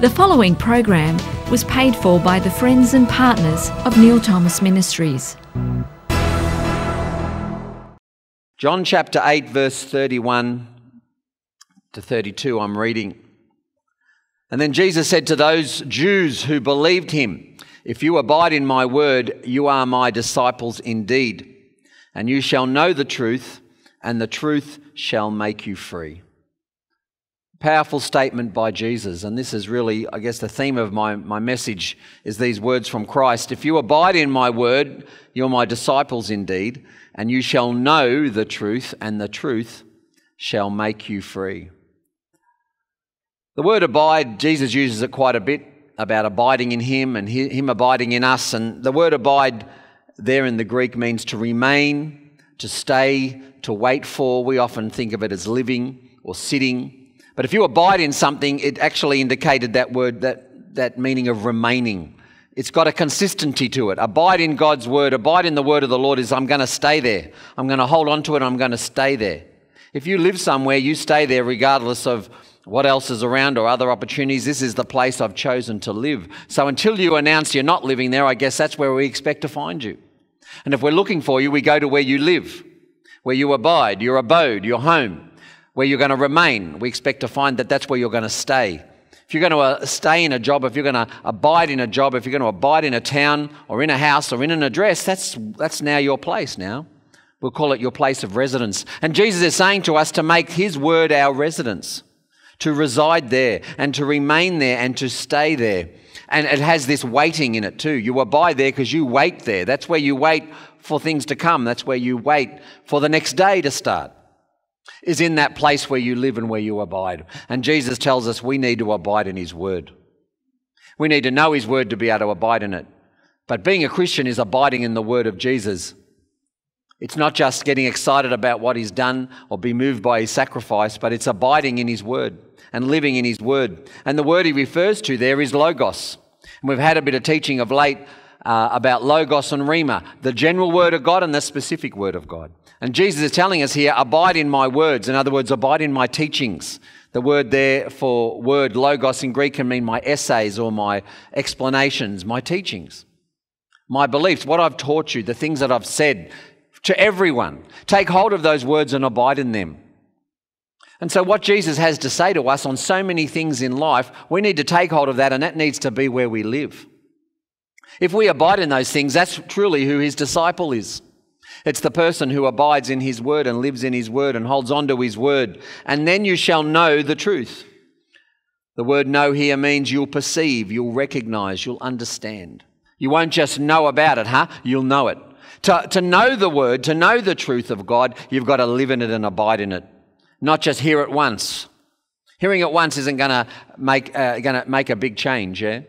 The following program was paid for by the friends and partners of Neil Thomas Ministries. John chapter 8, verse 31 to 32, I'm reading. And then Jesus said to those Jews who believed him, If you abide in my word, you are my disciples indeed, and you shall know the truth, and the truth shall make you free. Powerful statement by Jesus, and this is really, I guess, the theme of my, my message is these words from Christ. If you abide in my word, you're my disciples indeed, and you shall know the truth, and the truth shall make you free. The word abide, Jesus uses it quite a bit about abiding in Him and Him abiding in us. And the word abide there in the Greek means to remain, to stay, to wait for. We often think of it as living or sitting. But if you abide in something, it actually indicated that word, that, that meaning of remaining. It's got a consistency to it. Abide in God's word, abide in the word of the Lord is I'm going to stay there. I'm going to hold on to it, I'm going to stay there. If you live somewhere, you stay there regardless of what else is around or other opportunities. This is the place I've chosen to live. So until you announce you're not living there, I guess that's where we expect to find you. And if we're looking for you, we go to where you live, where you abide, your abode, your home where you're going to remain. We expect to find that that's where you're going to stay. If you're going to uh, stay in a job, if you're going to abide in a job, if you're going to abide in a town or in a house or in an address, that's, that's now your place now. We'll call it your place of residence. And Jesus is saying to us to make His word our residence, to reside there and to remain there and to stay there. And it has this waiting in it too. You abide there because you wait there. That's where you wait for things to come. That's where you wait for the next day to start is in that place where you live and where you abide. And Jesus tells us we need to abide in His Word. We need to know His Word to be able to abide in it. But being a Christian is abiding in the Word of Jesus. It's not just getting excited about what He's done or be moved by His sacrifice, but it's abiding in His Word and living in His Word. And the word He refers to there is Logos. And we've had a bit of teaching of late uh, about Logos and Rhema, the general Word of God and the specific Word of God. And Jesus is telling us here, abide in my words. In other words, abide in my teachings. The word there for word logos in Greek can mean my essays or my explanations, my teachings, my beliefs, what I've taught you, the things that I've said to everyone. Take hold of those words and abide in them. And so, what Jesus has to say to us on so many things in life, we need to take hold of that, and that needs to be where we live. If we abide in those things, that's truly who his disciple is. It's the person who abides in his word and lives in his word and holds on to his word. And then you shall know the truth. The word know here means you'll perceive, you'll recognize, you'll understand. You won't just know about it, huh? You'll know it. To, to know the word, to know the truth of God, you've got to live in it and abide in it, not just hear it once. Hearing it once isn't going to make, uh, to make a big change, yeah?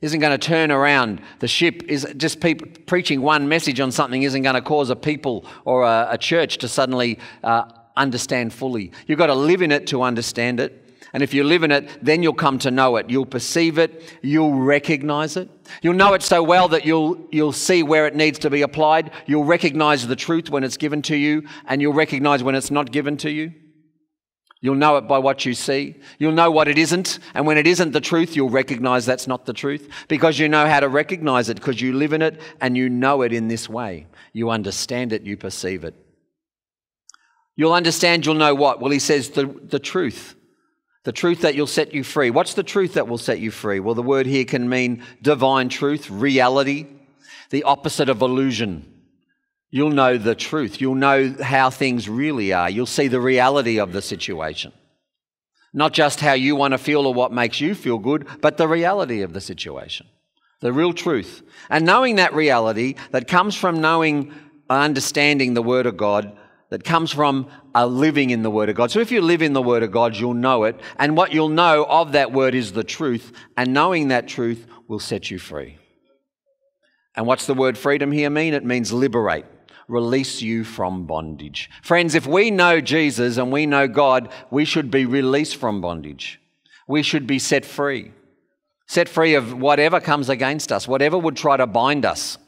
Isn't going to turn around. The ship is just people preaching one message on something isn't going to cause a people or a, a church to suddenly uh, understand fully. You've got to live in it to understand it. And if you live in it, then you'll come to know it. You'll perceive it. You'll recognize it. You'll know it so well that you'll, you'll see where it needs to be applied. You'll recognize the truth when it's given to you, and you'll recognize when it's not given to you. You'll know it by what you see. You'll know what it isn't. And when it isn't the truth, you'll recognize that's not the truth because you know how to recognize it because you live in it and you know it in this way. You understand it, you perceive it. You'll understand, you'll know what? Well, he says the, the truth. The truth that you'll set you free. What's the truth that will set you free? Well, the word here can mean divine truth, reality, the opposite of illusion. You'll know the truth. You'll know how things really are. You'll see the reality of the situation. Not just how you want to feel or what makes you feel good, but the reality of the situation. The real truth. And knowing that reality that comes from knowing, and understanding the Word of God, that comes from a living in the Word of God. So if you live in the Word of God, you'll know it. And what you'll know of that Word is the truth. And knowing that truth will set you free. And what's the word freedom here mean? It means liberate release you from bondage. Friends, if we know Jesus and we know God, we should be released from bondage. We should be set free. Set free of whatever comes against us, whatever would try to bind us.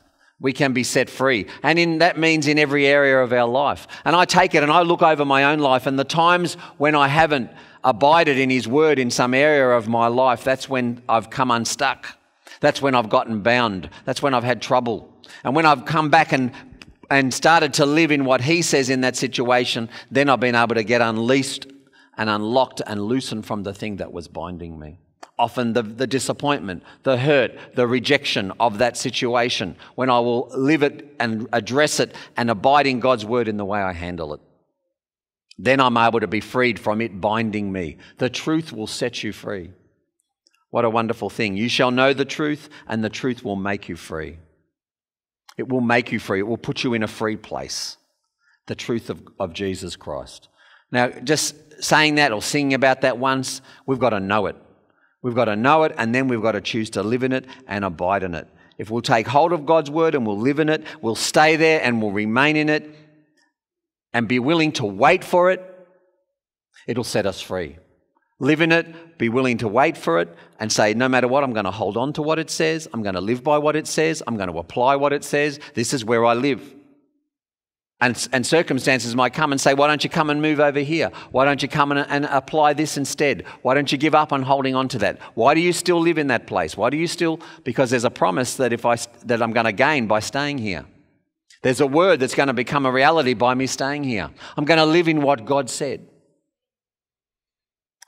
We can be set free. And in, that means in every area of our life. And I take it and I look over my own life and the times when I haven't abided in His word in some area of my life, that's when I've come unstuck. That's when I've gotten bound. That's when I've had trouble. And when I've come back and and started to live in what he says in that situation, then I've been able to get unleashed and unlocked and loosened from the thing that was binding me. Often the, the disappointment, the hurt, the rejection of that situation, when I will live it and address it and abide in God's word in the way I handle it. Then I'm able to be freed from it binding me. The truth will set you free. What a wonderful thing. You shall know the truth, and the truth will make you free. It will make you free. It will put you in a free place. The truth of, of Jesus Christ. Now, just saying that or singing about that once, we've got to know it. We've got to know it, and then we've got to choose to live in it and abide in it. If we'll take hold of God's word and we'll live in it, we'll stay there and we'll remain in it and be willing to wait for it, it'll set us free. Live in it, be willing to wait for it, and say, no matter what, I'm going to hold on to what it says. I'm going to live by what it says. I'm going to apply what it says. This is where I live. And, and circumstances might come and say, why don't you come and move over here? Why don't you come and, and apply this instead? Why don't you give up on holding on to that? Why do you still live in that place? Why do you still? Because there's a promise that if I that I'm going to gain by staying here. There's a word that's going to become a reality by me staying here. I'm going to live in what God said.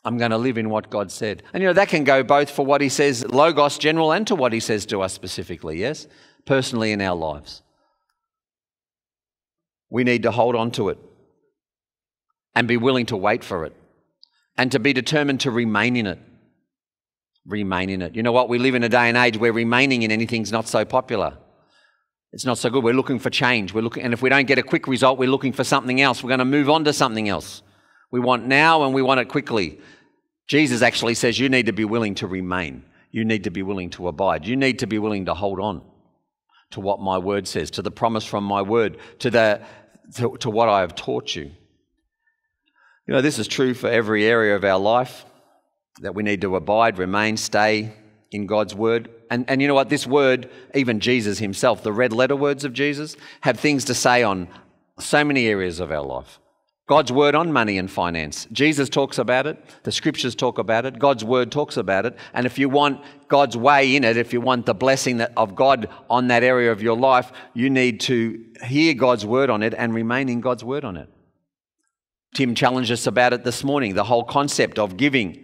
I'm going to live in what God said. And you know, that can go both for what He says, Logos general, and to what He says to us specifically, yes? Personally in our lives. We need to hold on to it and be willing to wait for it and to be determined to remain in it. Remain in it. You know what? We live in a day and age where remaining in anything's not so popular. It's not so good. We're looking for change. We're looking, and if we don't get a quick result, we're looking for something else. We're going to move on to something else. We want now and we want it quickly. Jesus actually says you need to be willing to remain. You need to be willing to abide. You need to be willing to hold on to what my word says, to the promise from my word, to, the, to, to what I have taught you. You know, this is true for every area of our life that we need to abide, remain, stay in God's word. And, and you know what? This word, even Jesus himself, the red letter words of Jesus, have things to say on so many areas of our life. God's word on money and finance. Jesus talks about it. The scriptures talk about it. God's word talks about it. And if you want God's way in it, if you want the blessing of God on that area of your life, you need to hear God's word on it and remain in God's word on it. Tim challenged us about it this morning the whole concept of giving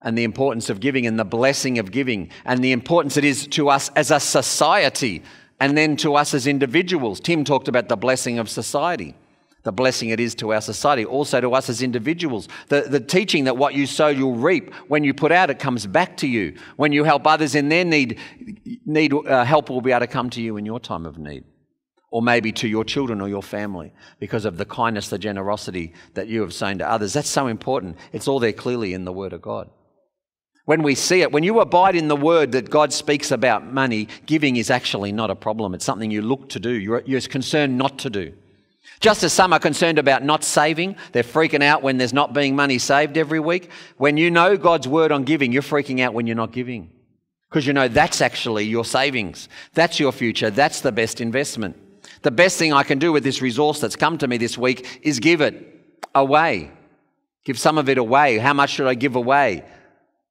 and the importance of giving and the blessing of giving and the importance it is to us as a society and then to us as individuals. Tim talked about the blessing of society the blessing it is to our society, also to us as individuals. The, the teaching that what you sow, you'll reap. When you put out, it comes back to you. When you help others in their need, need uh, help will be able to come to you in your time of need. Or maybe to your children or your family because of the kindness, the generosity that you have sown to others. That's so important. It's all there clearly in the Word of God. When we see it, when you abide in the word that God speaks about money, giving is actually not a problem. It's something you look to do. You're, you're concerned not to do. Just as some are concerned about not saving, they're freaking out when there's not being money saved every week. When you know God's word on giving, you're freaking out when you're not giving. Because you know that's actually your savings. That's your future. That's the best investment. The best thing I can do with this resource that's come to me this week is give it away. Give some of it away. How much should I give away?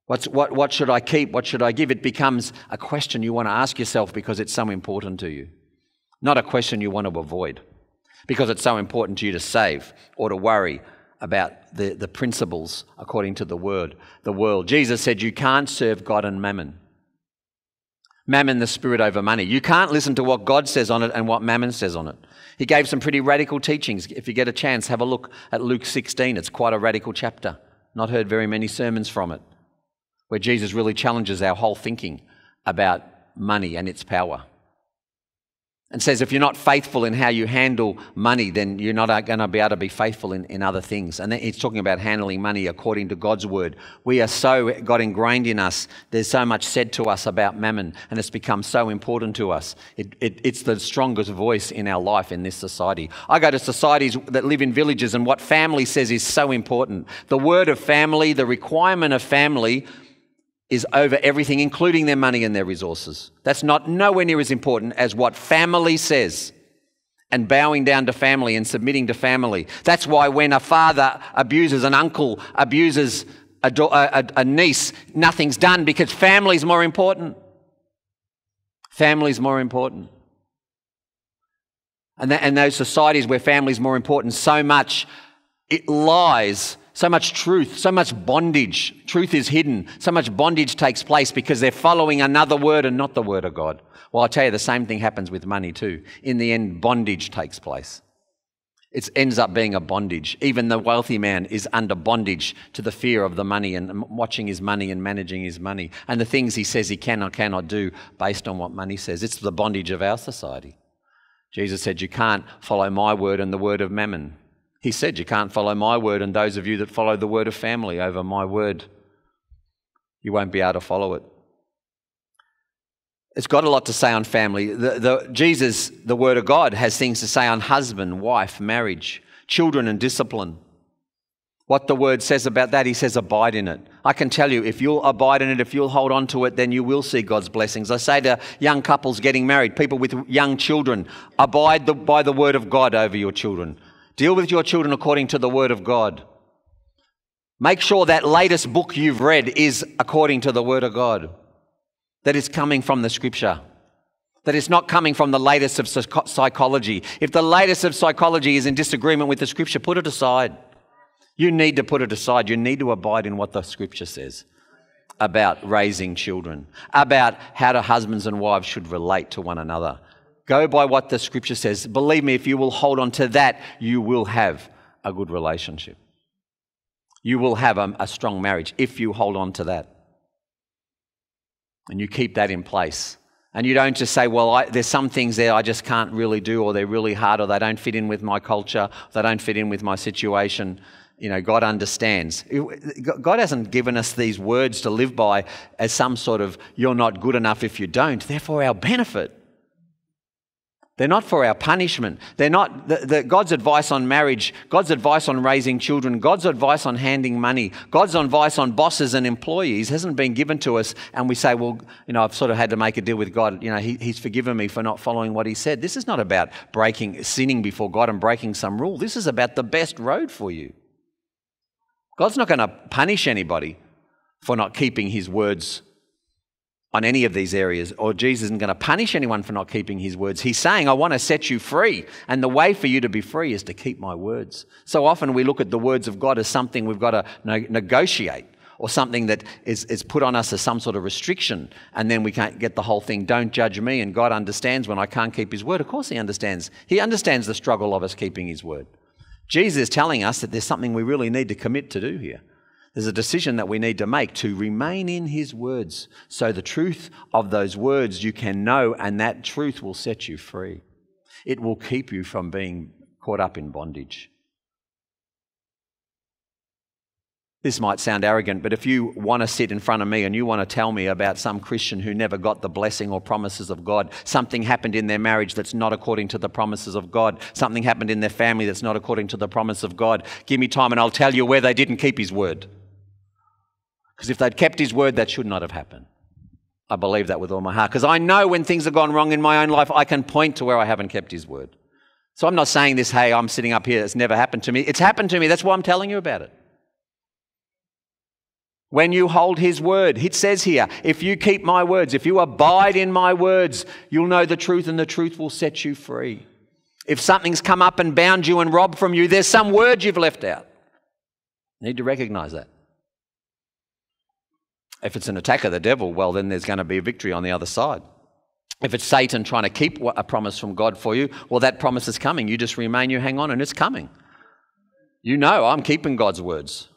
What's, what, what should I keep? What should I give? It becomes a question you want to ask yourself because it's so important to you, not a question you want to avoid because it's so important to you to save or to worry about the, the principles according to the word, the world. Jesus said you can't serve God and mammon. Mammon, the spirit over money. You can't listen to what God says on it and what mammon says on it. He gave some pretty radical teachings. If you get a chance, have a look at Luke 16. It's quite a radical chapter. Not heard very many sermons from it, where Jesus really challenges our whole thinking about money and its power and says if you're not faithful in how you handle money, then you're not going to be able to be faithful in, in other things. And he's talking about handling money according to God's word. We are so got ingrained in us. There's so much said to us about mammon, and it's become so important to us. It, it, it's the strongest voice in our life in this society. I go to societies that live in villages, and what family says is so important. The word of family, the requirement of family is over everything, including their money and their resources. That's not nowhere near as important as what family says. and bowing down to family and submitting to family. That's why when a father abuses an uncle, abuses a, a, a niece, nothing's done because family's more important. Family's more important. And, that, and those societies where family's more important, so much it lies, so much truth, so much bondage. Truth is hidden. So much bondage takes place because they're following another word and not the word of God. Well, I tell you, the same thing happens with money too. In the end, bondage takes place. It ends up being a bondage. Even the wealthy man is under bondage to the fear of the money and watching his money and managing his money and the things he says he can or cannot do based on what money says. It's the bondage of our society. Jesus said, You can't follow my word and the word of mammon. He said, You can't follow my word and those of you that follow the word of family over my word. You won't be able to follow it. It's got a lot to say on family. The, the, Jesus, the Word of God, has things to say on husband, wife, marriage, children, and discipline. What the Word says about that, He says, abide in it. I can tell you, if you'll abide in it, if you'll hold on to it, then you will see God's blessings. I say to young couples getting married, people with young children, abide the, by the Word of God over your children. Deal with your children according to the Word of God. Make sure that latest book you've read is according to the Word of God that is coming from the scripture. That it's not coming from the latest of psychology. If the latest of psychology is in disagreement with the scripture, put it aside. You need to put it aside. You need to abide in what the scripture says about raising children, about how the husbands and wives should relate to one another. Go by what the scripture says. Believe me, if you will hold on to that, you will have a good relationship. You will have a, a strong marriage if you hold on to that and you keep that in place. And you don't just say, well, I, there's some things there I just can't really do, or they're really hard, or they don't fit in with my culture, they don't fit in with my situation. You know, God understands. God hasn't given us these words to live by as some sort of, you're not good enough if you don't. They're for our benefit. They're not for our punishment. They're not the, the, God's advice on marriage, God's advice on raising children, God's advice on handing money, God's advice on bosses and employees hasn't been given to us. And we say, well, you know, I've sort of had to make a deal with God. You know, he, He's forgiven me for not following what He said. This is not about breaking, sinning before God and breaking some rule. This is about the best road for you. God's not going to punish anybody for not keeping His words on any of these areas, or Jesus isn't going to punish anyone for not keeping his words. He's saying, I want to set you free. And the way for you to be free is to keep my words. So often we look at the words of God as something we've got to negotiate or something that is, is put on us as some sort of restriction. And then we can't get the whole thing, don't judge me. And God understands when I can't keep his word. Of course, he understands. He understands the struggle of us keeping his word. Jesus is telling us that there's something we really need to commit to do here. There's a decision that we need to make to remain in His words. So the truth of those words you can know, and that truth will set you free. It will keep you from being caught up in bondage. This might sound arrogant, but if you want to sit in front of me and you want to tell me about some Christian who never got the blessing or promises of God, something happened in their marriage that's not according to the promises of God, something happened in their family that's not according to the promise of God, give me time and I'll tell you where they didn't keep His word. Because if they'd kept his word, that should not have happened. I believe that with all my heart. Because I know when things have gone wrong in my own life, I can point to where I haven't kept his word. So I'm not saying this, hey, I'm sitting up here, it's never happened to me. It's happened to me. That's why I'm telling you about it. When you hold his word, it says here, if you keep my words, if you abide in my words, you'll know the truth and the truth will set you free. If something's come up and bound you and robbed from you, there's some word you've left out. You need to recognize that. If it's an attack of the devil, well, then there's going to be a victory on the other side. If it's Satan trying to keep a promise from God for you, well, that promise is coming. You just remain, you hang on, and it's coming. You know, I'm keeping God's words.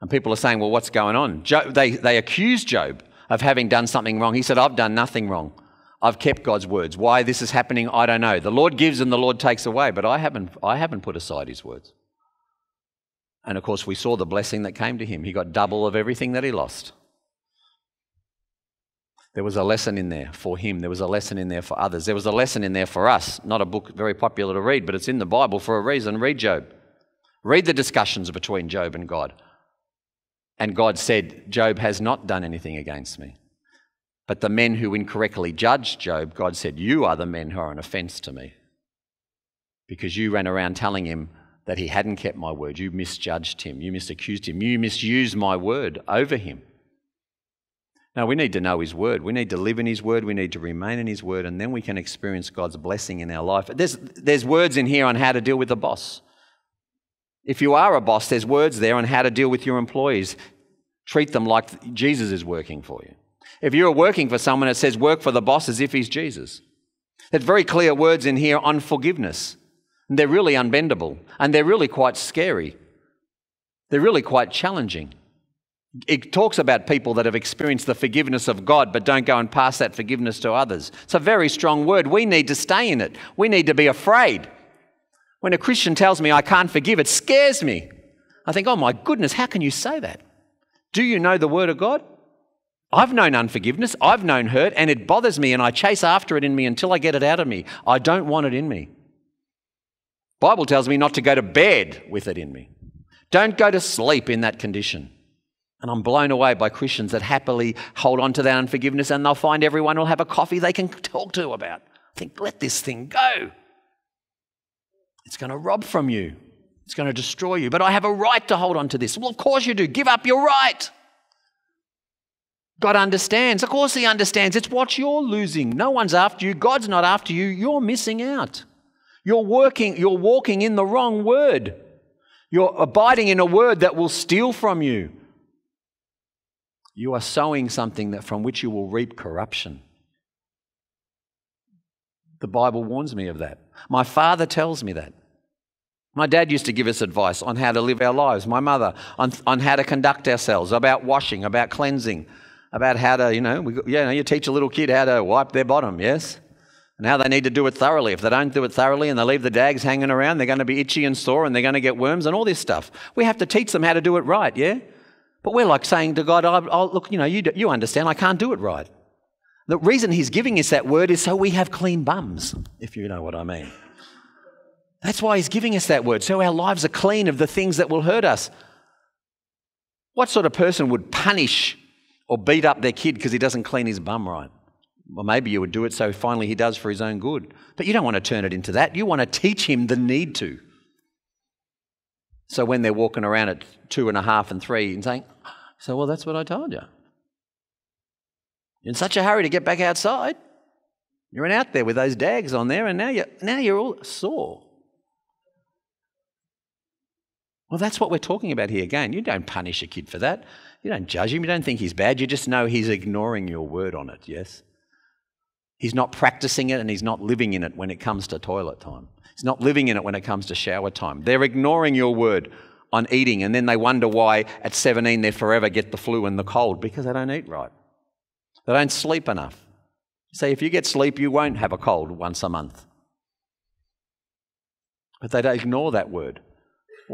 And people are saying, well, what's going on? Job, they, they accuse Job of having done something wrong. He said, I've done nothing wrong. I've kept God's words. Why this is happening, I don't know. The Lord gives and the Lord takes away, but I haven't, I haven't put aside his words. And of course, we saw the blessing that came to him. He got double of everything that he lost. There was a lesson in there for him. There was a lesson in there for others. There was a lesson in there for us. Not a book very popular to read, but it's in the Bible for a reason. Read Job. Read the discussions between Job and God. And God said, Job has not done anything against me. But the men who incorrectly judged Job, God said, You are the men who are an offense to me. because you ran around telling him that he hadn't kept my word. You misjudged him. You misaccused him. You misused my word over him. Now, we need to know His Word. We need to live in His Word. We need to remain in His Word, and then we can experience God's blessing in our life. There's, there's words in here on how to deal with a boss. If you are a boss, there's words there on how to deal with your employees. Treat them like Jesus is working for you. If you're working for someone, it says work for the boss as if he's Jesus. There's very clear words in here on forgiveness. They're really unbendable, and they're really quite scary. They're really quite challenging. It talks about people that have experienced the forgiveness of God but don't go and pass that forgiveness to others. It's a very strong word. We need to stay in it. We need to be afraid. When a Christian tells me I can't forgive, it scares me. I think, oh my goodness, how can you say that? Do you know the Word of God? I've known unforgiveness, I've known hurt, and it bothers me, and I chase after it in me until I get it out of me. I don't want it in me. Bible tells me not to go to bed with it in me. Don't go to sleep in that condition. And I'm blown away by Christians that happily hold on to that unforgiveness and they'll find everyone will have a coffee they can talk to about. I think, let this thing go. It's going to rob from you, it's going to destroy you. But I have a right to hold on to this. Well, of course you do. Give up your right. God understands. Of course, He understands. It's what you're losing. No one's after you. God's not after you. You're missing out. You're working, you're walking in the wrong word. You're abiding in a word that will steal from you you are sowing something that from which you will reap corruption. The Bible warns me of that. My father tells me that. My dad used to give us advice on how to live our lives. My mother on, on how to conduct ourselves, about washing, about cleansing, about how to, you know, we, you know, you teach a little kid how to wipe their bottom, yes? And how they need to do it thoroughly. If they don't do it thoroughly and they leave the dags hanging around, they're going to be itchy and sore and they're going to get worms and all this stuff. We have to teach them how to do it right, yeah? But we're like saying to God, look, you know, you, you understand, I can't do it right. The reason He's giving us that word is so we have clean bums, if you know what I mean. That's why He's giving us that word, so our lives are clean of the things that will hurt us. What sort of person would punish or beat up their kid because he doesn't clean his bum right? Well, maybe you would do it so finally he does for his own good. But you don't want to turn it into that. You want to teach him the need to. So when they're walking around at two and a half and three and saying, So, well, that's what I told you. You're in such a hurry to get back outside. You're in out there with those dags on there, and now you're, now you're all sore. Well, that's what we're talking about here again. You don't punish a kid for that. You don't judge him. You don't think he's bad. You just know he's ignoring your word on it, yes? He's not practicing it and he's not living in it when it comes to toilet time. He's not living in it when it comes to shower time. They're ignoring your word on eating, and then they wonder why at 17 they forever get the flu and the cold because they don't eat right. They don't sleep enough. See, if you get sleep, you won't have a cold once a month. But they don't ignore that word.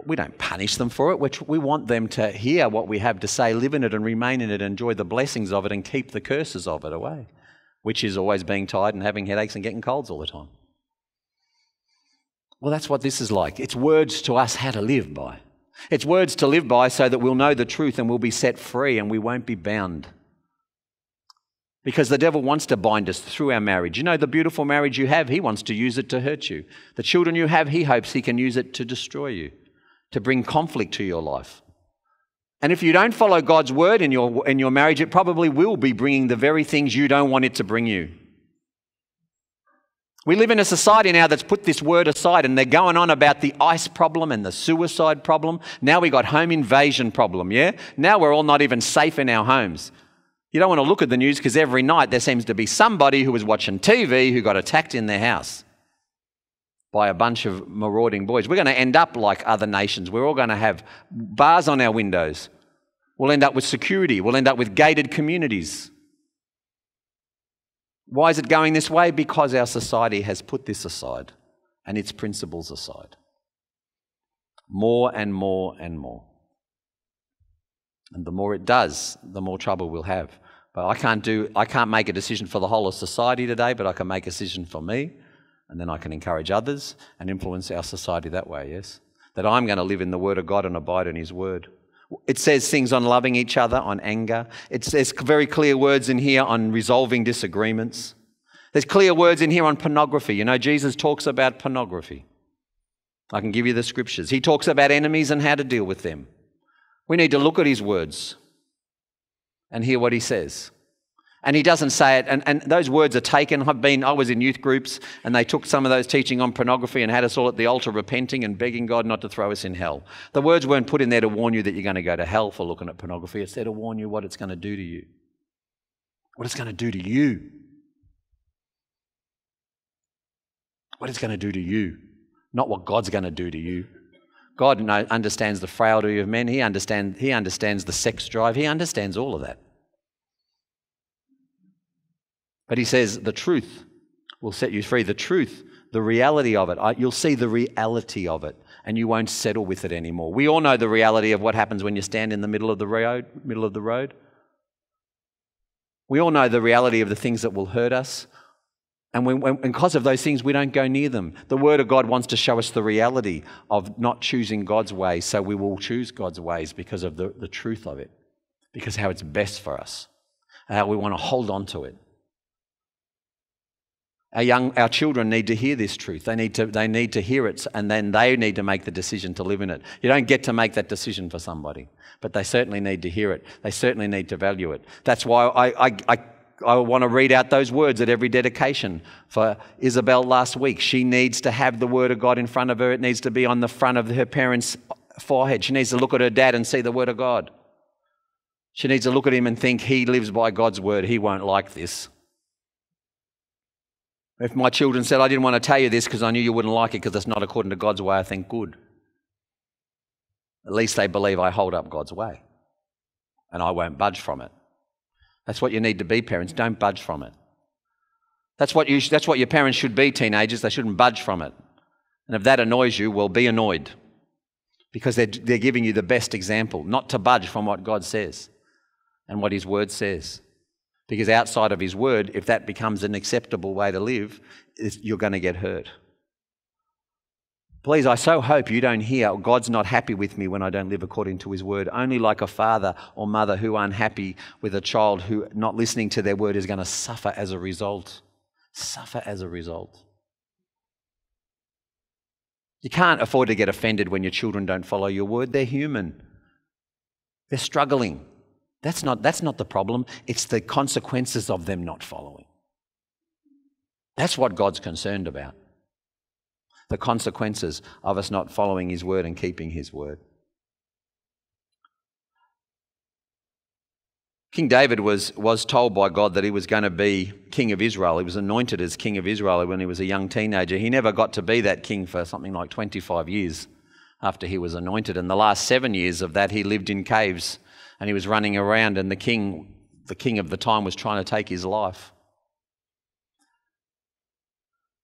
We don't punish them for it. Which we want them to hear what we have to say, live in it, and remain in it, enjoy the blessings of it, and keep the curses of it away, which is always being tired and having headaches and getting colds all the time. Well, that's what this is like. It's words to us how to live by. It's words to live by so that we'll know the truth and we'll be set free and we won't be bound. Because the devil wants to bind us through our marriage. You know, the beautiful marriage you have, he wants to use it to hurt you. The children you have, he hopes he can use it to destroy you, to bring conflict to your life. And if you don't follow God's word in your, in your marriage, it probably will be bringing the very things you don't want it to bring you. We live in a society now that's put this word aside and they're going on about the ice problem and the suicide problem. Now we got home invasion problem, yeah? Now we're all not even safe in our homes. You don't want to look at the news because every night there seems to be somebody who was watching TV who got attacked in their house by a bunch of marauding boys. We're going to end up like other nations. We're all going to have bars on our windows. We'll end up with security. We'll end up with gated communities. Why is it going this way? Because our society has put this aside and its principles aside. More and more and more. And the more it does, the more trouble we'll have. But I can't do I can't make a decision for the whole of society today, but I can make a decision for me, and then I can encourage others and influence our society that way, yes? That I'm going to live in the Word of God and abide in His Word. It says things on loving each other, on anger. It says very clear words in here on resolving disagreements. There's clear words in here on pornography. You know, Jesus talks about pornography. I can give you the scriptures. He talks about enemies and how to deal with them. We need to look at his words and hear what he says. And he doesn't say it, and, and those words are taken. I've been, I was in youth groups, and they took some of those teaching on pornography and had us all at the altar repenting and begging God not to throw us in hell. The words weren't put in there to warn you that you're going to go to hell for looking at pornography. It's there to warn you what it's going to do to you. What it's going to do to you. What it's going to do to you, not what God's going to do to you. God understands the frailty of men. He, understand, he understands the sex drive. He understands all of that. But he says the truth will set you free. The truth, the reality of it. You'll see the reality of it and you won't settle with it anymore. We all know the reality of what happens when you stand in the middle of the road, middle of the road. We all know the reality of the things that will hurt us. And because of those things, we don't go near them. The Word of God wants to show us the reality of not choosing God's ways, so we will choose God's ways because of the, the truth of it, because how it's best for us, how we want to hold on to it. Our young, our children need to hear this truth. They need to, they need to hear it, and then they need to make the decision to live in it. You don't get to make that decision for somebody, but they certainly need to hear it. They certainly need to value it. That's why I, I, I, I want to read out those words at every dedication for Isabel last week. She needs to have the Word of God in front of her. It needs to be on the front of her parents' forehead. She needs to look at her dad and see the Word of God. She needs to look at him and think, he lives by God's Word. He won't like this. If my children said, I didn't want to tell you this because I knew you wouldn't like it because it's not according to God's way, I think good. At least they believe I hold up God's way and I won't budge from it. That's what you need to be, parents. Don't budge from it. That's what, you, that's what your parents should be, teenagers. They shouldn't budge from it. And if that annoys you, well, be annoyed because they're, they're giving you the best example, not to budge from what God says and what His Word says. Because outside of His Word, if that becomes an acceptable way to live, you're going to get hurt. Please, I so hope you don't hear oh, God's not happy with me when I don't live according to His Word. Only like a father or mother who are unhappy with a child who not listening to their Word is going to suffer as a result. Suffer as a result. You can't afford to get offended when your children don't follow your Word. They're human, they're struggling. That's not, that's not the problem, it's the consequences of them not following. That's what God's concerned about. The consequences of us not following His word and keeping His word. King David was, was told by God that he was going to be king of Israel. He was anointed as king of Israel when he was a young teenager. He never got to be that king for something like 25 years after he was anointed. And the last seven years of that, he lived in caves and he was running around, and the king, the king of the time, was trying to take his life.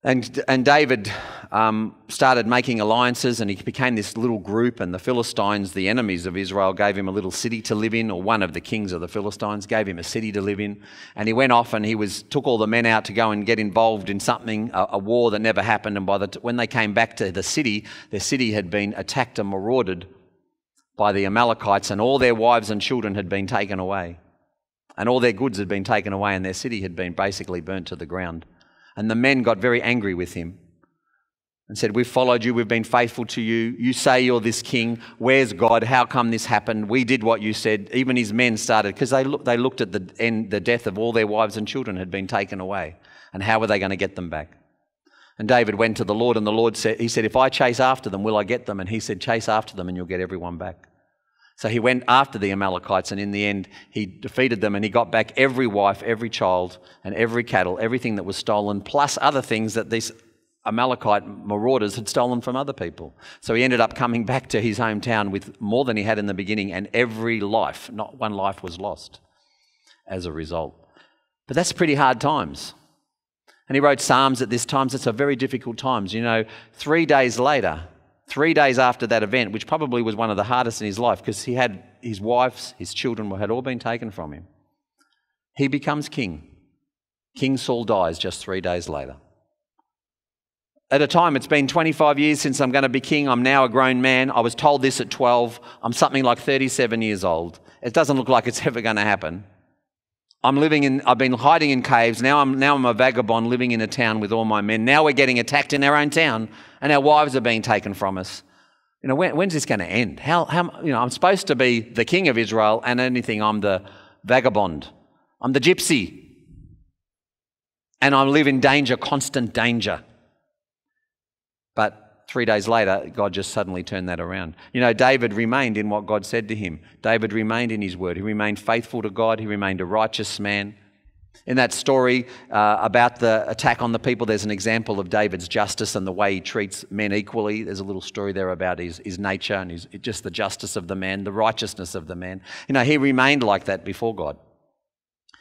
And, and David um, started making alliances and he became this little group. And the Philistines, the enemies of Israel, gave him a little city to live in, or one of the kings of the Philistines gave him a city to live in. And he went off and he was, took all the men out to go and get involved in something, a, a war that never happened. And by the when they came back to the city, their city had been attacked and marauded by the Amalekites, and all their wives and children had been taken away. And all their goods had been taken away, and their city had been basically burnt to the ground. And the men got very angry with him and said, We've followed you, we've been faithful to you. You say you're this king. Where's God? How come this happened? We did what you said. Even his men started, because they, look, they looked at the, end, the death of all their wives and children had been taken away. And how were they going to get them back? And David went to the Lord, and the Lord said, He said, If I chase after them, will I get them? And he said, Chase after them, and you'll get everyone back. So he went after the Amalekites, and in the end, he defeated them, and he got back every wife, every child, and every cattle, everything that was stolen, plus other things that these Amalekite marauders had stolen from other people. So he ended up coming back to his hometown with more than he had in the beginning, and every life, not one life, was lost as a result. But that's pretty hard times. And he wrote Psalms at this time. So it's a very difficult times. You know, three days later, three days after that event, which probably was one of the hardest in his life because he had his wives, his children had all been taken from him, he becomes king. King Saul dies just three days later. At a time, it's been 25 years since I'm going to be king. I'm now a grown man. I was told this at 12. I'm something like 37 years old. It doesn't look like it's ever going to happen. I'm living in, I've been hiding in caves. Now I'm, now I'm a vagabond living in a town with all my men. Now we're getting attacked in our own town and our wives are being taken from us. You know, when, when's this going to end? How, how, you know, I'm supposed to be the king of Israel and anything, I'm the vagabond. I'm the gypsy. And I live in danger, constant danger. But three days later, God just suddenly turned that around. You know, David remained in what God said to him. David remained in his word. He remained faithful to God. He remained a righteous man. In that story uh, about the attack on the people, there's an example of David's justice and the way he treats men equally. There's a little story there about his, his nature and his, just the justice of the man, the righteousness of the man. You know, he remained like that before God.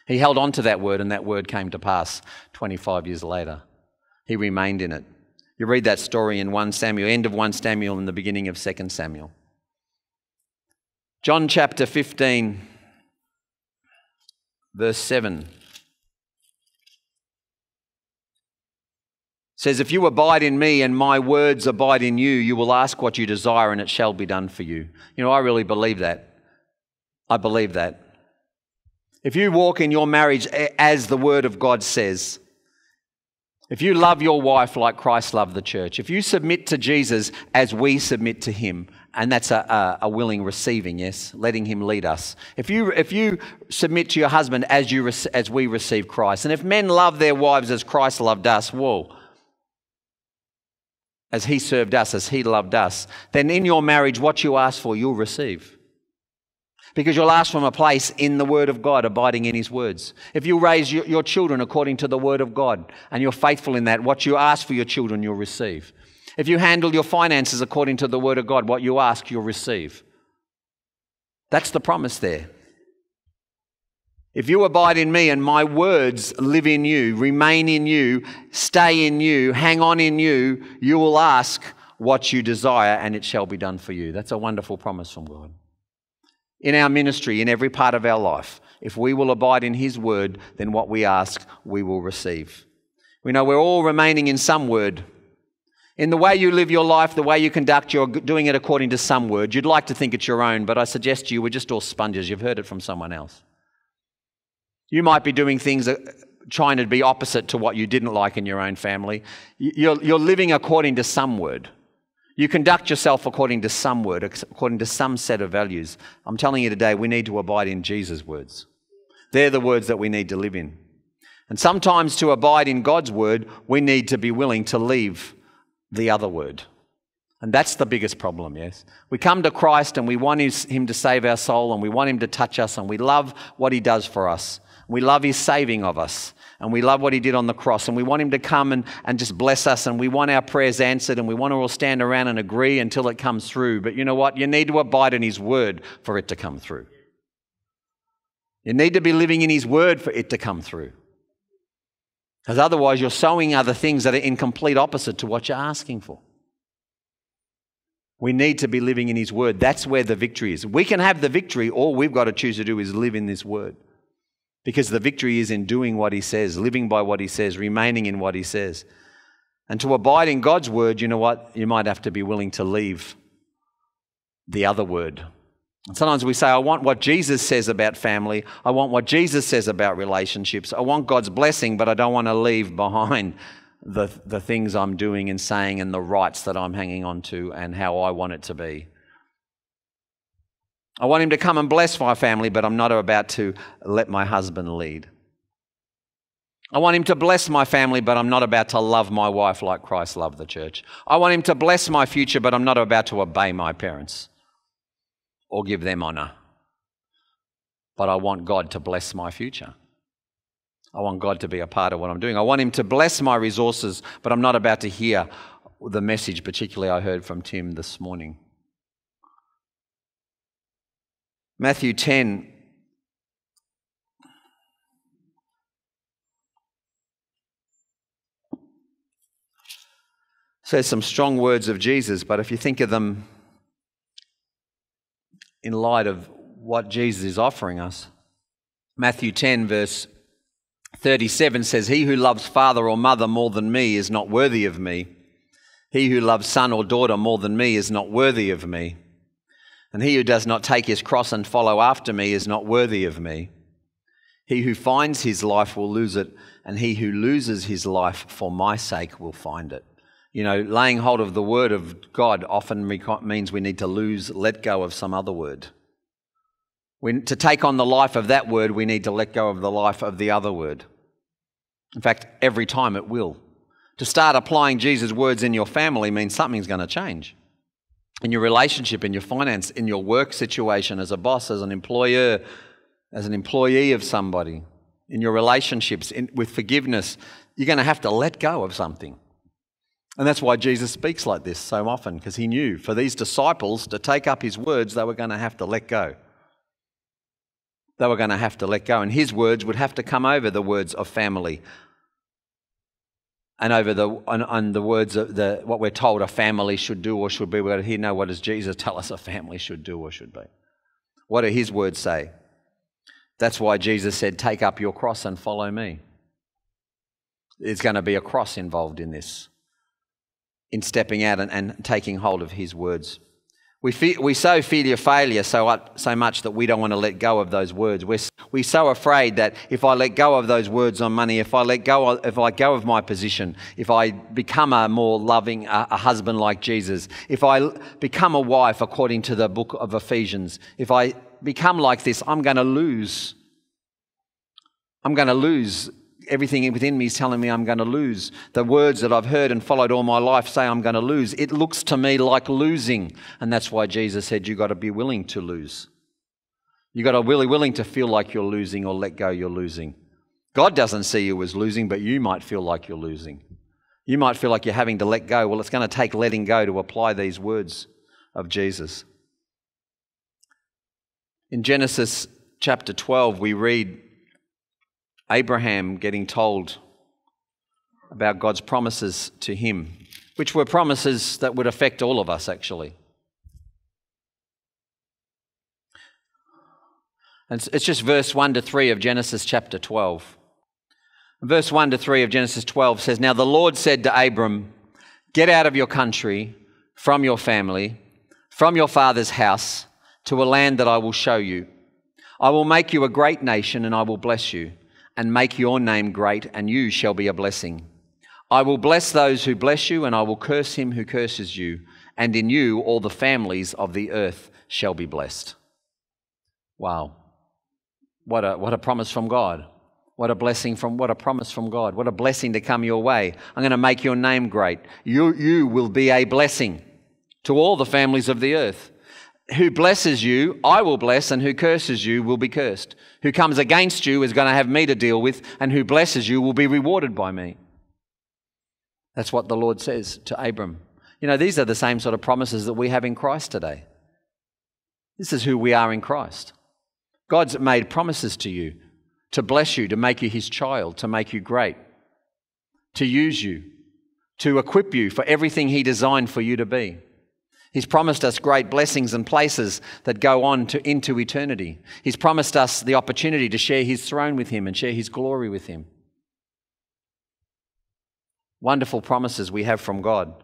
He held on to that word, and that word came to pass 25 years later. He remained in it. You read that story in 1 Samuel, end of 1 Samuel and the beginning of 2 Samuel. John chapter 15, verse 7 says, If you abide in me and my words abide in you, you will ask what you desire and it shall be done for you. You know, I really believe that. I believe that. If you walk in your marriage as the word of God says, if you love your wife like Christ loved the church, if you submit to Jesus as we submit to him, and that's a, a, a, willing receiving, yes, letting him lead us. If you, if you submit to your husband as, you, as we receive Christ, and if men love their wives as Christ loved us, whoa, as he served us, as he loved us, then in your marriage, what you ask for, you'll receive because you'll ask from a place in the Word of God, abiding in His words. If you raise your children according to the Word of God and you're faithful in that, what you ask for your children, you'll receive. If you handle your finances according to the Word of God, what you ask, you'll receive. That's the promise there. If you abide in me and my words live in you, remain in you, stay in you, hang on in you, you will ask what you desire and it shall be done for you. That's a wonderful promise from God in our ministry, in every part of our life. If we will abide in His word, then what we ask, we will receive. We know we're all remaining in some word. In the way you live your life, the way you conduct, you're doing it according to some word. You'd like to think it's your own, but I suggest to you we're just all sponges. You've heard it from someone else. You might be doing things trying to be opposite to what you didn't like in your own family. You're, you're living according to some word. You conduct yourself according to some word, according to some set of values. I'm telling you today, we need to abide in Jesus' words. They're the words that we need to live in. And sometimes to abide in God's word, we need to be willing to leave the other word. And that's the biggest problem, yes? We come to Christ and we want Him to save our soul and we want Him to touch us and we love what He does for us. We love His saving of us and we love what he did on the cross and we want him to come and, and just bless us and we want our prayers answered and we want to all stand around and agree until it comes through. But you know what? You need to abide in his word for it to come through. You need to be living in his word for it to come through. Because otherwise, you're sowing other things that are in complete opposite to what you're asking for. We need to be living in His Word. That's where the victory is. We can have the victory. All we've got to choose to do is live in this Word. Because the victory is in doing what he says, living by what he says, remaining in what he says. And to abide in God's word, you know what? You might have to be willing to leave the other word. Sometimes we say, I want what Jesus says about family. I want what Jesus says about relationships. I want God's blessing, but I don't want to leave behind the, the things I'm doing and saying and the rights that I'm hanging on to and how I want it to be. I want him to come and bless my family, but I'm not about to let my husband lead. I want him to bless my family, but I'm not about to love my wife like Christ loved the church. I want him to bless my future, but I'm not about to obey my parents or give them honor. But I want God to bless my future. I want God to be a part of what I'm doing. I want him to bless my resources, but I'm not about to hear the message, particularly I heard from Tim this morning. Matthew 10. Says some strong words of Jesus, but if you think of them in light of what Jesus is offering us, Matthew 10, verse 37 says, He who loves father or mother more than me is not worthy of me. He who loves son or daughter more than me is not worthy of me. And he who does not take his cross and follow after me is not worthy of me. He who finds his life will lose it, and he who loses his life for my sake will find it. You know, laying hold of the word of God often means we need to lose, let go of some other word. To take on the life of that word, we need to let go of the life of the other word. In fact, every time it will. To start applying Jesus' words in your family means something's going to change. In your relationship, in your finance, in your work situation as a boss, as an employer, as an employee of somebody, in your relationships, in, with forgiveness, you're going to have to let go of something. And that's why Jesus speaks like this so often, because he knew for these disciples to take up his words, they were going to have to let go. They were going to have to let go. And his words would have to come over the words of family and over the, on, on the words of the, what we're told a family should do or should be. We've got to hear, no, what does Jesus tell us a family should do or should be? What do his words say? That's why Jesus said, Take up your cross and follow me. There's going to be a cross involved in this in stepping out and, and taking hold of his words. We, fe- we so fear your failure so, so much that we don't want to let go of those words. We're, we're so afraid that if I let go of those words on money, if I let go, of, if I go of my position, if I become a more loving a, a husband like Jesus, if I become a wife according to the book of Ephesians, if I become like this, I'm going to lose. I'm going to lose everything within me is telling me I'm going to lose. The words that I've heard and followed all my life say I'm going to lose. It looks to me like losing. And that's why Jesus said you've got to be willing to lose. You've got to be really willing to feel like you're losing or let go you're losing. God doesn't see you as losing, but you might feel like you're losing. You might feel like you're having to let go. Well, it's going to take letting go to apply these words of Jesus. In Genesis chapter 12, we read Abraham getting told about God's promises to him, which were promises that would affect all of us, actually. And it's just verse 1 to 3 of Genesis chapter 12. Verse 1 to 3 of Genesis 12 says, Now the Lord said to Abram, Get out of your country, from your family, from your father's house, to a land that I will show you. I will make you a great nation, and I will bless you and make your name great, and you shall be a blessing. I will bless those who bless you, and I will curse him who curses you, and in you all the families of the earth shall be blessed. Wow. What a, what a promise from God. What a blessing from, what a promise from God. What a blessing to come your way. I'm going to make your name great. You, you will be a blessing to all the families of the earth who blesses you, I will bless, and who curses you will be cursed. Who comes against you is going to have me to deal with, and who blesses you will be rewarded by me. That's what the Lord says to Abram. You know, these are the same sort of promises that we have in Christ today. This is who we are in Christ. God's made promises to you to bless you, to make you his child, to make you great, to use you, to equip you for everything he designed for you to be. He's promised us great blessings and places that go on to, into eternity. He's promised us the opportunity to share His throne with Him and share His glory with Him. Wonderful promises we have from God.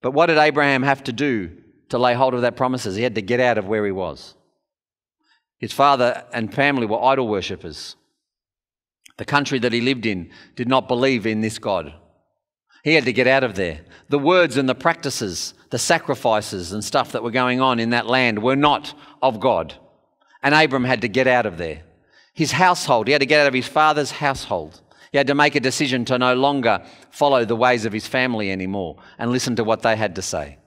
But what did Abraham have to do to lay hold of that promises? He had to get out of where he was. His father and family were idol worshippers. The country that he lived in did not believe in this God. He had to get out of there. The words and the practices, the sacrifices and stuff that were going on in that land were not of God. And Abram had to get out of there. His household, he had to get out of his father's household. He had to make a decision to no longer follow the ways of his family anymore and listen to what they had to say.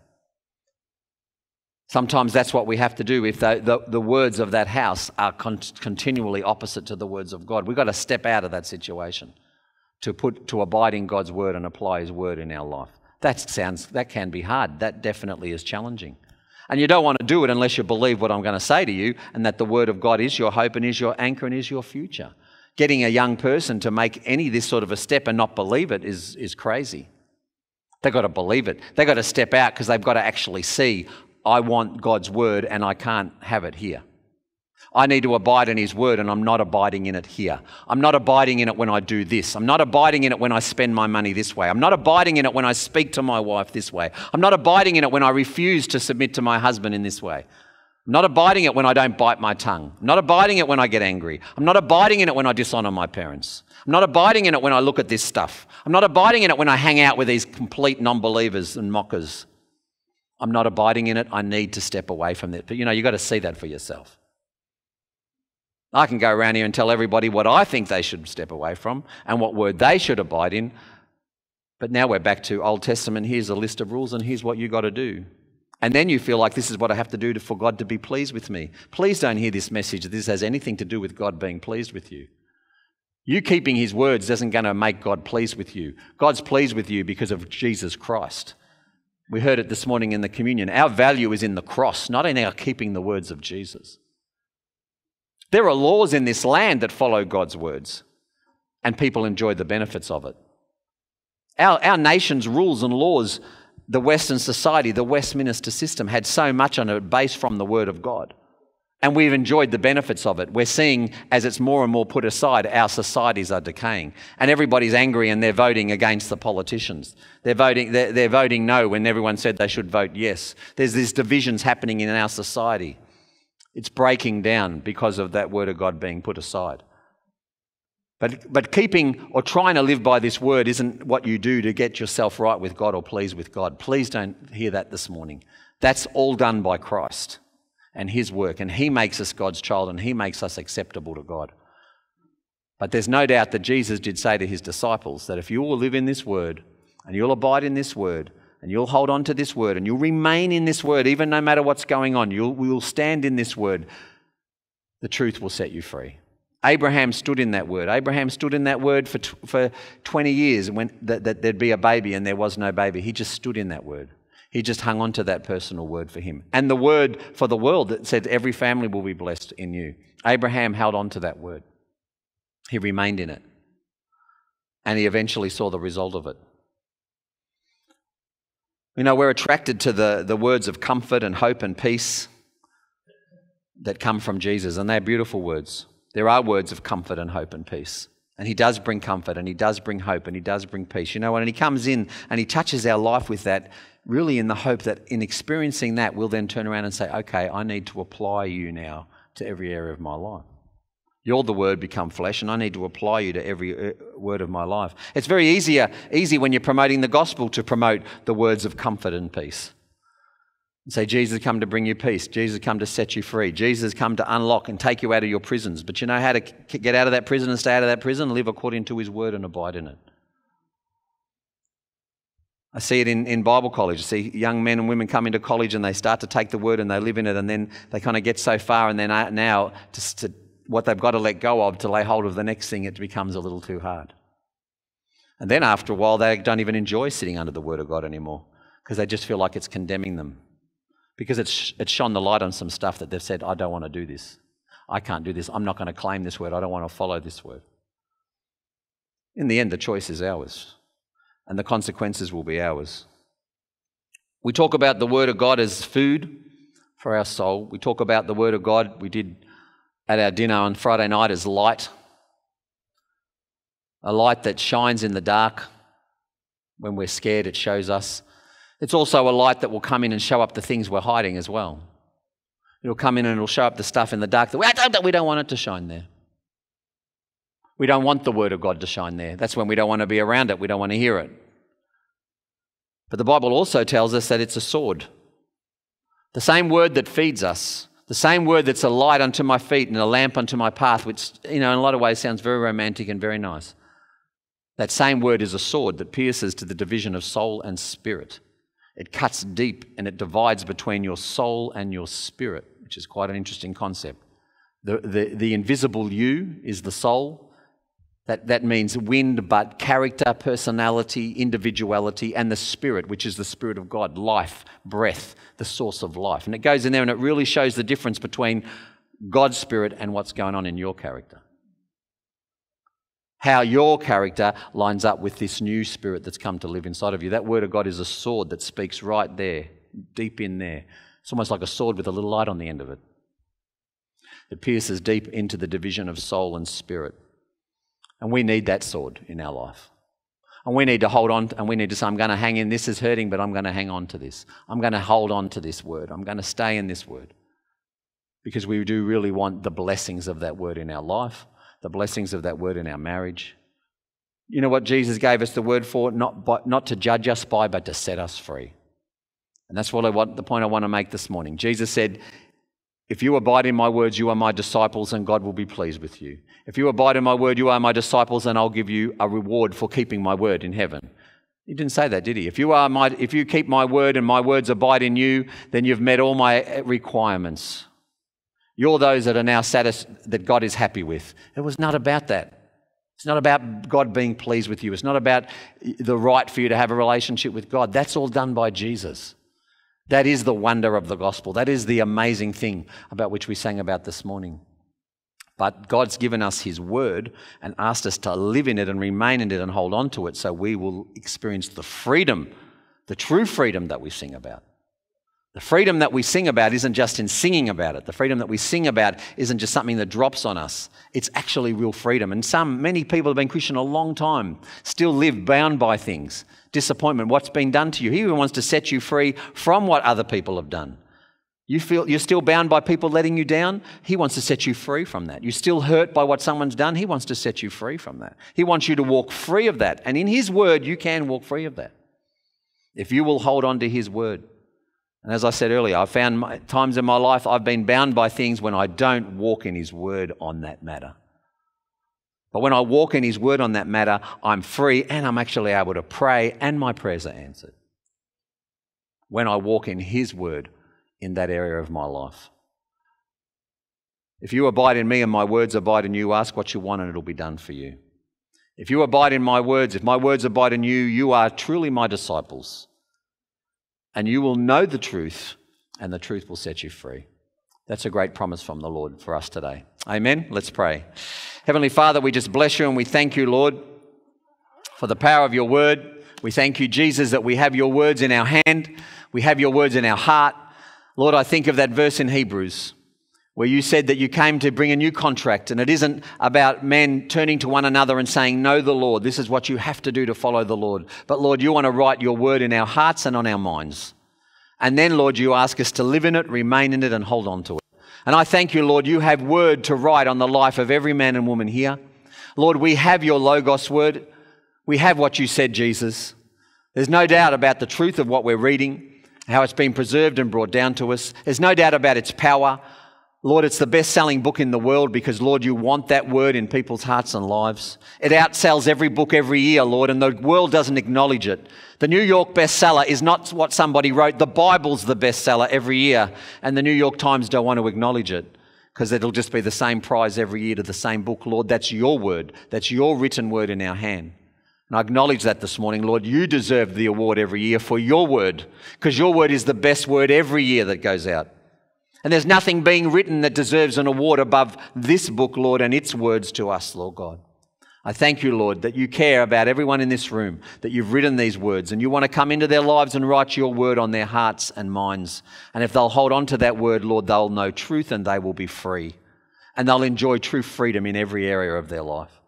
Sometimes that's what we have to do if the, the, the words of that house are con- continually opposite to the words of God. We've got to step out of that situation to put to abide in God's word and apply his word in our life. That sounds that can be hard. That definitely is challenging. And you don't want to do it unless you believe what I'm going to say to you and that the word of God is your hope and is your anchor and is your future. Getting a young person to make any this sort of a step and not believe it is, is crazy. They've got to believe it. They've got to step out because they've got to actually see, I want God's word and I can't have it here. I need to abide in His word, and I'm not abiding in it here. I'm not abiding in it when I do this. I'm not abiding in it when I spend my money this way. I'm not abiding in it when I speak to my wife this way. I'm not abiding in it when I refuse to submit to my husband in this way. I'm not abiding it when I don't bite my tongue. I'm not abiding it when I get angry. I'm not abiding in it when I dishonor my parents. I'm not abiding in it when I look at this stuff. I'm not abiding in it when I hang out with these complete non believers and mockers. I'm not abiding in it. I need to step away from it. But you know, you've got to see that for yourself. I can go around here and tell everybody what I think they should step away from and what word they should abide in. But now we're back to Old Testament. Here's a list of rules, and here's what you've got to do. And then you feel like this is what I have to do for God to be pleased with me. Please don't hear this message this has anything to do with God being pleased with you. You keeping his words isn't going to make God pleased with you. God's pleased with you because of Jesus Christ. We heard it this morning in the communion. Our value is in the cross, not in our keeping the words of Jesus. There are laws in this land that follow God's words, and people enjoy the benefits of it. Our, our nation's rules and laws the Western society, the Westminster system, had so much on it based from the Word of God. And we've enjoyed the benefits of it. We're seeing, as it's more and more put aside, our societies are decaying. And everybody's angry and they're voting against the politicians. They're voting, they're, they're voting no when everyone said they should vote yes. There's these divisions happening in our society. It's breaking down because of that Word of God being put aside. But, but keeping or trying to live by this word isn't what you do to get yourself right with God or pleased with God. Please don't hear that this morning. That's all done by Christ and His work, and He makes us God's child and He makes us acceptable to God. But there's no doubt that Jesus did say to His disciples that if you will live in this word and you'll abide in this word, and you'll hold on to this word and you'll remain in this word, even no matter what's going on, you'll, you'll stand in this word, the truth will set you free. Abraham stood in that word. Abraham stood in that word for, for 20 years when that, that there'd be a baby and there was no baby. He just stood in that word. He just hung on to that personal word for him. And the word for the world that said, Every family will be blessed in you. Abraham held on to that word. He remained in it. And he eventually saw the result of it. You know, we're attracted to the, the words of comfort and hope and peace that come from Jesus, and they're beautiful words. There are words of comfort and hope and peace. And he does bring comfort and he does bring hope and he does bring peace. You know, when he comes in and he touches our life with that, really in the hope that in experiencing that, we'll then turn around and say, okay, I need to apply you now to every area of my life. You're the word become flesh, and I need to apply you to every uh, word of my life. It's very easier, easy when you're promoting the gospel to promote the words of comfort and peace say, Jesus come to bring you peace. Jesus come to set you free. Jesus has come to unlock and take you out of your prisons. But you know how to get out of that prison and stay out of that prison? Live according to his word and abide in it. I see it in, in Bible college. I see young men and women come into college and they start to take the word and they live in it, and then they kind of get so far, and then now to, to what they've got to let go of to lay hold of the next thing, it becomes a little too hard. And then after a while, they don't even enjoy sitting under the word of God anymore because they just feel like it's condemning them because it's, it's shone the light on some stuff that they've said, I don't want to do this. I can't do this. I'm not going to claim this word. I don't want to follow this word. In the end, the choice is ours, and the consequences will be ours. We talk about the Word of God as food for our soul. We talk about the Word of God, we did at our dinner on Friday night, is light. A light that shines in the dark. When we're scared, it shows us it's also a light that will come in and show up the things we're hiding as well. It'll come in and it'll show up the stuff in the dark that we don't, want it to shine there. We don't want the Word of God to shine there. That's when we don't want to be around it, we don't want to hear it. But the Bible also tells us that it's a sword. The same word that feeds us, the same word that's a light unto my feet and a lamp unto my path, which, you know, in a lot of ways sounds very romantic and very nice. That same word is a sword that pierces to the division of soul and spirit. It cuts deep and it divides between your soul and your spirit, which is quite an interesting concept. The, the, the invisible you is the soul. That, that means wind, but character, personality, individuality, and the spirit, which is the spirit of God, life, breath, the source of life. And it goes in there and it really shows the difference between God's spirit and what's going on in your character how your character lines up with this new spirit that's come to live inside of you. That word of God is a sword that speaks right there, deep in there. It's almost like a sword with a little light on the end of it. It pierces deep into the division of soul and spirit. And we need that sword in our life. And we need to hold on, and we need to say, I'm going to hang in. This is hurting, but I'm going to hang on to this. I'm going to hold on to this word. I'm going to stay in this word. because we do really want the blessings of that word in our life, the blessings of that word in our marriage. You know what Jesus gave us the word for? Not, by, not to judge us by, but to set us free. And that's what I want, the point I want to make this morning. Jesus said, If you abide in my words, you are my disciples, and God will be pleased with you. If you abide in my word, you are my disciples, and I'll give you a reward for keeping my word in heaven. He didn't say that, did he? If you, are my, if you keep my word and my words abide in you, then you've met all my requirements. You're those that are now satisfied, that God is happy with. It was not about that. It's not about God being pleased with you. It's not about the right for you to have a relationship with God. That's all done by Jesus. That is the wonder of the gospel. That is the amazing thing about which we sang about this morning. But God's given us His word and asked us to live in it and remain in it and hold on to it so we will experience the freedom, the true freedom that we sing about. The freedom that we sing about isn't just in singing about it. The freedom that we sing about isn't just something that drops on us. It's actually real freedom. And some, many people have been Christian a long time, still live bound by things. Disappointment, what's been done to you. He even wants to set you free from what other people have done. You feel you're still bound by people letting you down. He wants to set you free from that. You're still hurt by what someone's done. He wants to set you free from that. He wants you to walk free of that. And in His word, you can walk free of that. If you will hold on to His word. And as I said earlier, I've found my, times in my life I've been bound by things when I don't walk in His Word on that matter. But when I walk in His Word on that matter, I'm free and I'm actually able to pray and my prayers are answered. When I walk in His Word in that area of my life. If you abide in me and my words abide in you, ask what you want and it'll be done for you. If you abide in my words, if my words abide in you, you are truly my disciples and you will know the truth, and the truth will set you free. That's a great promise from the Lord for us today. Amen. Let's pray. Heavenly Father, we just bless you and we thank you, Lord, for the power of your word. We thank you, Jesus, that we have your words in our hand, we have your words in our heart. Lord, I think of that verse in Hebrews where you said that you came to bring a new contract, and it isn't about men turning to one another and saying, Know the Lord. This is what you have to do to follow the Lord. But Lord, you want to write your word in our hearts and on our minds. And then, Lord, you ask us to live in it, remain in it, and hold on to it. And I thank you, Lord, you have word to write on the life of every man and woman here. Lord, we have your Logos word. We have what you said, Jesus. There's no doubt about the truth of what we're reading, how it's been preserved and brought down to us. There's no doubt about its power. Lord, it's the best selling book in the world because, Lord, you want that word in people's hearts and lives. It outsells every book every year, Lord, and the world doesn't acknowledge it. The New York bestseller is not what somebody wrote. The Bible's the bestseller every year, and the New York Times don't want to acknowledge it because it'll just be the same prize every year to the same book. Lord, that's your word. That's your written word in our hand. And I acknowledge that this morning, Lord. You deserve the award every year for your word because your word is the best word every year that goes out. And there's nothing being written that deserves an award above this book, Lord, and its words to us, Lord God. I thank you, Lord, that you care about everyone in this room, that you've written these words, and you want to come into their lives and write your word on their hearts and minds. And if they'll hold on to that word, Lord, they'll know truth and they will be free. And they'll enjoy true freedom in every area of their life.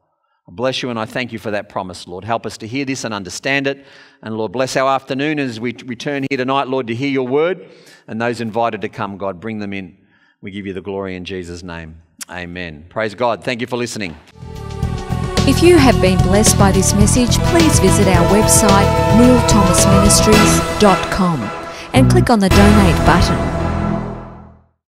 I bless you and I thank you for that promise, Lord. Help us to hear this and understand it. And Lord, bless our afternoon as we return here tonight, Lord, to hear your word. And those invited to come, God, bring them in. We give you the glory in Jesus' name. Amen. Praise God. Thank you for listening. If you have been blessed by this message, please visit our website, neilthomasministries.com, and click on the donate button.